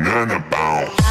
Nana about.